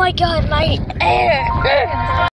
my god, my air.